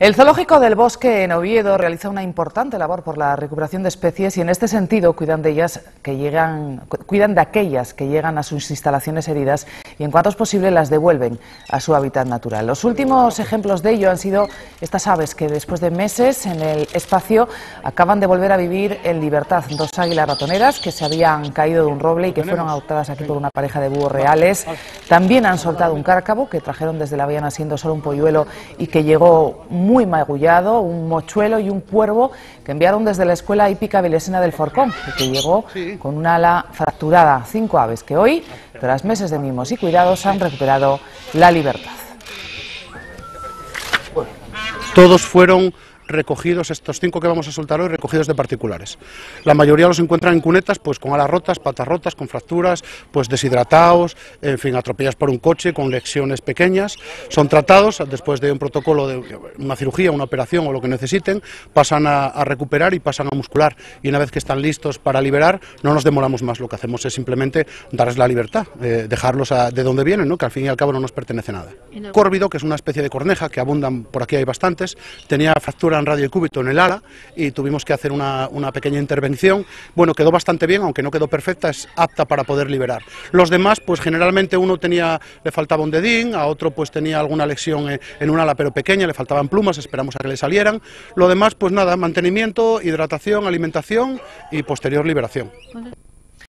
El Zoológico del Bosque en Oviedo realiza una importante labor por la recuperación de especies y en este sentido cuidan de ellas que llegan, cuidan de aquellas que llegan a sus instalaciones heridas y en cuanto es posible las devuelven a su hábitat natural. Los últimos ejemplos de ello han sido estas aves que después de meses en el espacio acaban de volver a vivir en libertad. Dos águilas ratoneras que se habían caído de un roble y que fueron adoptadas aquí por una pareja de búhos reales. También han soltado un cárcabo que trajeron desde la Viana siendo solo un polluelo y que llegó magullado, un mochuelo y un cuervo que enviaron desde la escuela hípica vilesena del Forcón y que llegó con una ala fracturada. Cinco aves que hoy, tras meses de mimos y cuidados, han recuperado la libertad. Todos fueron recogidos, estos cinco que vamos a soltar hoy, recogidos de particulares. La mayoría los encuentran en cunetas, pues con alas rotas, patas rotas, con fracturas, pues deshidratados, en fin, atropellados por un coche, con lesiones pequeñas. Son tratados después de un protocolo de una cirugía, una operación o lo que necesiten, pasan a, recuperar y pasan a muscular. Y una vez que están listos para liberar, no nos demoramos más. Lo que hacemos es simplemente darles la libertad, dejarlos de donde vienen, ¿no? que al fin y al cabo no nos pertenece nada. Córvido, que es una especie de corneja, que abundan, por aquí hay bastantes, tenía en radio cúbito en el ala y tuvimos que hacer una, pequeña intervención. Bueno, quedó bastante bien, aunque no quedó perfecta, es apta para poder liberar. Los demás, pues generalmente uno tenía, le faltaba un dedín, a otro pues tenía alguna lesión en un ala pero pequeña, le faltaban plumas, esperamos a que le salieran. Lo demás, pues nada, mantenimiento, hidratación, alimentación y posterior liberación.